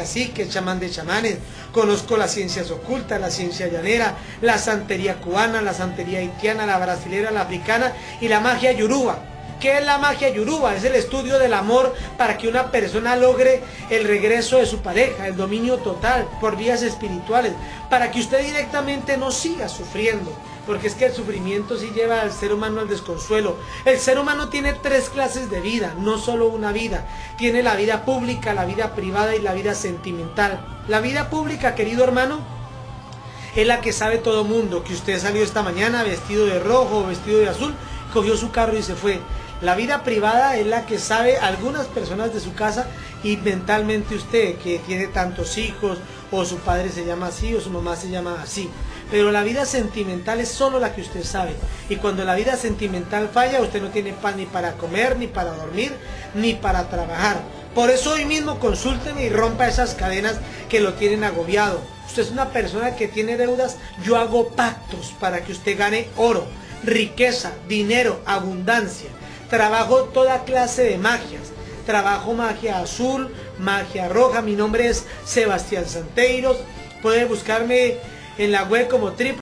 caciques, chamán de chamanes, conozco las ciencias ocultas, la ciencia llanera, la santería cubana, la santería haitiana, la brasilera, la africana y la magia yoruba. ¿Qué es la magia yoruba? Es el estudio del amor para que una persona logre el regreso de su pareja, el dominio total por vías espirituales, para que usted directamente no siga sufriendo. Porque es que el sufrimiento sí lleva al ser humano al desconsuelo. El ser humano tiene tres clases de vida, no solo una vida. Tiene la vida pública, la vida privada y la vida sentimental. La vida pública, querido hermano, es la que sabe todo mundo, que usted salió esta mañana vestido de rojo o vestido de azul, cogió su carro y se fue. La vida privada es la que sabe algunas personas de su casa y mentalmente usted, que tiene tantos hijos, o su padre se llama así, o su mamá se llama así. Pero la vida sentimental es solo la que usted sabe. Y cuando la vida sentimental falla, usted no tiene pan ni para comer, ni para dormir, ni para trabajar. Por eso hoy mismo consúlteme y rompa esas cadenas que lo tienen agobiado. Usted es una persona que tiene deudas, yo hago pactos para que usted gane oro, riqueza, dinero, abundancia. Trabajo toda clase de magias. Trabajo magia azul, magia roja. Mi nombre es Sebastián Santeiros. Puede buscarme en la web como triple